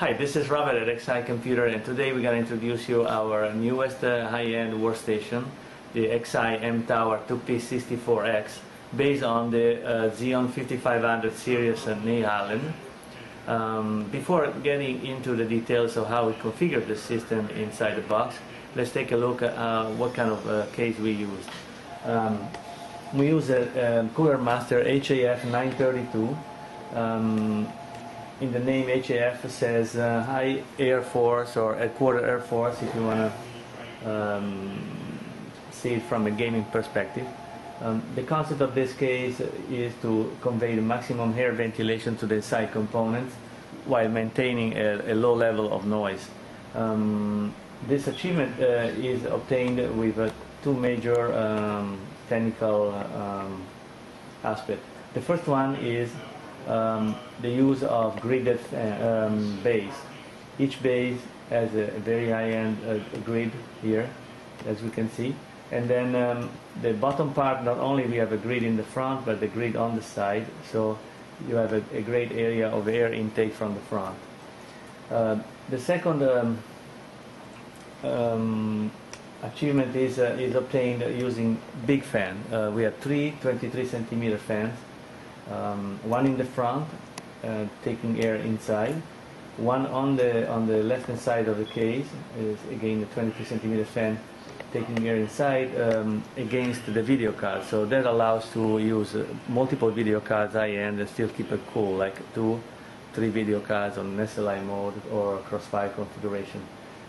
Hi, this is Robert at Xi Computer, and today we're going to introduce you our newest uh, high-end workstation, the Xi MTower 2P64X, based on the uh, Xeon 5500 series uh, Nehalem. Um, before getting into the details of how we configure the system inside the box, let's take a look at uh, what kind of uh, case we used. Um, we use a, a Cooler Master HAF 932. Um, in the name HAF says uh, High Air Force or a Quarter Air Force if you want to um, see it from a gaming perspective. Um, the concept of this case is to convey the maximum air ventilation to the side components while maintaining a, a low level of noise. Um, this achievement uh, is obtained with uh, two major um, technical um, aspects. The first one is um, the use of gridded uh, um, bays. Each base has a very high-end uh, grid here, as we can see. And then um, the bottom part, not only we have a grid in the front, but the grid on the side. So you have a, a great area of air intake from the front. Uh, the second um, um, achievement is, uh, is obtained using big fan. Uh, we have three 23 centimeter fans, um, one in the front, uh, taking air inside, one on the on the left hand side of the case is again the 23 centimeter fan taking air inside um, against the video card. So that allows to use uh, multiple video cards high end and still keep it cool, like two, three video cards on SLI mode or crossfire configuration.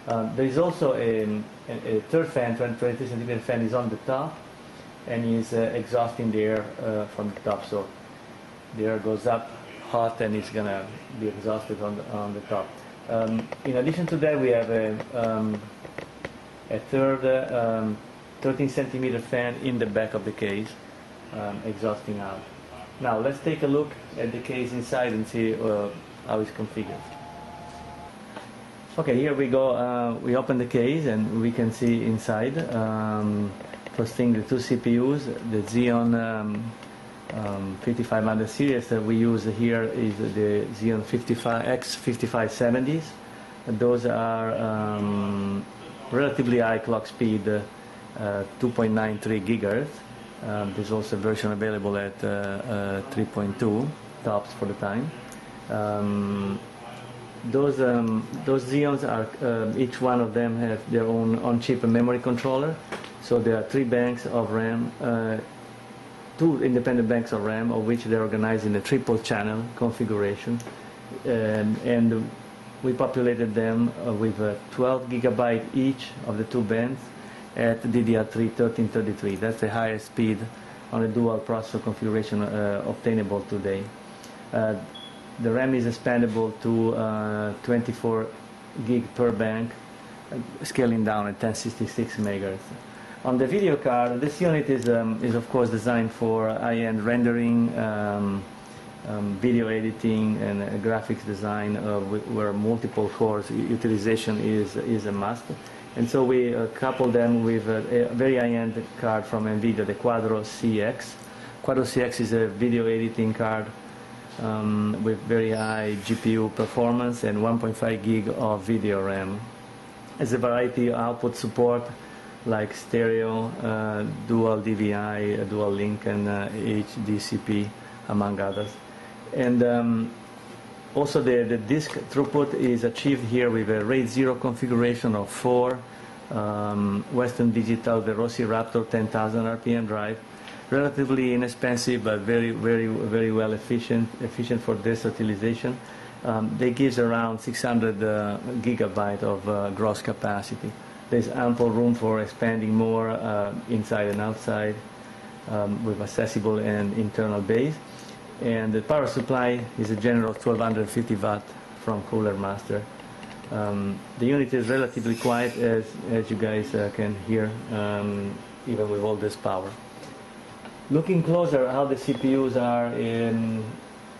Um, there is also a, a, a third fan, 23 centimeter fan is on the top and is uh, exhausting the air uh, from the top. So the air goes up hot and it's going to be exhausted on the, on the top. Um, in addition to that, we have a, um, a third uh, um, 13 centimeter fan in the back of the case, um, exhausting out. Now let's take a look at the case inside and see uh, how it's configured. Okay, here we go. Uh, we open the case and we can see inside. Um, first thing, the two CPUs, the Xeon um, um, 5500 series that we use here is the Xeon 55X 5570s. Those are um, relatively high clock speed, uh, 2.93 gigahertz. Um, there's also a version available at uh, uh, 3.2 tops for the time. Um, those um, those Xeons are uh, each one of them have their own on-chip memory controller. So there are three banks of RAM, uh, two independent banks of RAM, of which they're organized in a triple channel configuration, um, and we populated them uh, with 12 gigabyte each of the two bands at DDR3 1333. That's the highest speed on a dual processor configuration uh, obtainable today. Uh, the RAM is expandable to uh, 24 gig per bank, uh, scaling down at 1066 megahertz. On the video card, this unit is, um, is of course designed for high-end rendering, um, um, video editing, and uh, graphics design, uh, where multiple cores utilization is, is a must. And so we uh, couple them with a, a very high-end card from NVIDIA, the Quadro CX. Quadro CX is a video editing card um, with very high GPU performance and 1.5 gig of video RAM. As a variety of output support like stereo, uh, dual DVI, dual link, and uh, HDCP, among others. And um, also the, the disk throughput is achieved here with a RAID 0 configuration of four um, Western Digital Velociraptor 10,000 RPM drive relatively inexpensive but very, very, very well efficient, efficient for this utilization. Um, they gives around 600 uh, gigabyte of uh, gross capacity. There's ample room for expanding more uh, inside and outside um, with accessible and internal bays. And the power supply is a general 1250 watt from Cooler Master. Um, the unit is relatively quiet as, as you guys uh, can hear um, even with all this power. Looking closer how the CPUs are in,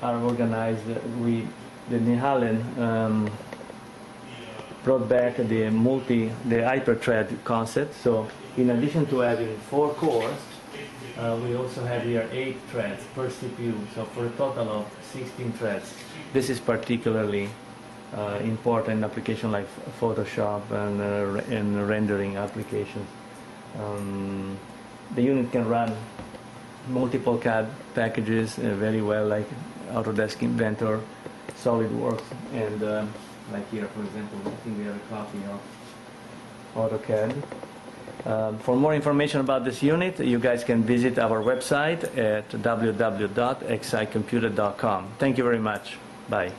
are organized, we the Nehalem um, brought back the multi the hyper-thread concept. So in addition to having four cores, uh, we also have here eight threads per CPU. So for a total of 16 threads. This is particularly uh, important application like Photoshop and, uh, and rendering applications. Um, the unit can run multiple CAD packages uh, very well, like Autodesk Inventor, SolidWorks, and uh, like here, for example, I think we have a copy of AutoCAD. Um, for more information about this unit, you guys can visit our website at www.xicomputer.com. Thank you very much. Bye.